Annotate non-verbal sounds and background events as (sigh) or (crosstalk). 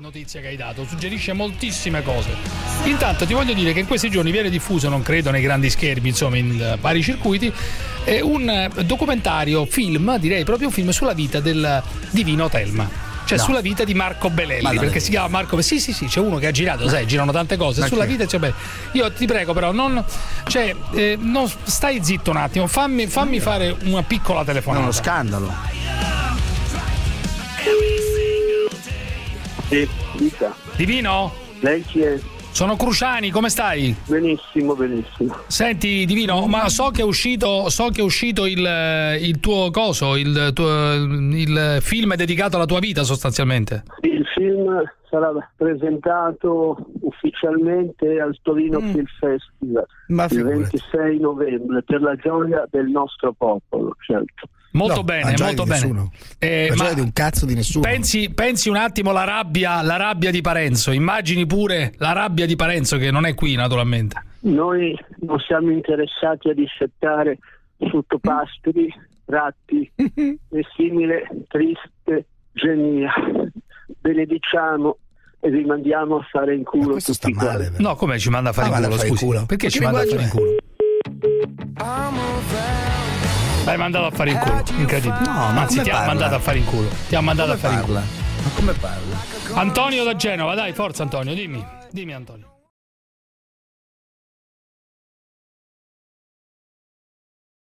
notizia che hai dato, suggerisce moltissime cose. Intanto ti voglio dire che in questi giorni viene diffuso, non credo nei grandi schermi, insomma, in vari circuiti, un documentario, film, direi proprio un film sulla vita del divino Telma cioè no. sulla vita di Marco Belelli, perché si chiama Marco Sì, sì, sì, c'è uno che ha girato, sai, girano tante cose. Sulla vita c'è bene. Io ti prego, però, non. Cioè, eh, non stai zitto un attimo, fammi, fammi fare una piccola telefonata. È uno scandalo. Sì, dica. Divino? Lei chi è? Sono Cruciani, come stai? Benissimo, benissimo. Senti, Divino, ma so che è uscito, so che è uscito il, il, tuo coso, il, tuo, il film dedicato alla tua vita sostanzialmente. Il film sarà presentato ufficialmente al Torino mm. Film Festival il 26 novembre per la gioia del nostro popolo, certo. Molto no, bene, molto bene. Eh, ma di un cazzo di nessuno. Pensi, pensi, un attimo la rabbia, la rabbia di Parenzo, immagini pure la rabbia di Parenzo che non è qui naturalmente. Noi non siamo interessati a discettare sottopastri, ratti (laughs) e simile triste genia. Benediciamo e vi mandiamo a fare in culo tutti sta male, No, come ci manda a fare, ah, in, culo, fare in culo? Perché ci manda a fare in culo? L'hai mandato a fare in culo, incredibile. No, ma anzi ti ha mandato a fare in culo. Ti ha mandato come a fare parla? in culo. Ma come parla? Antonio da Genova, dai, forza Antonio, dimmi. Dimmi Antonio.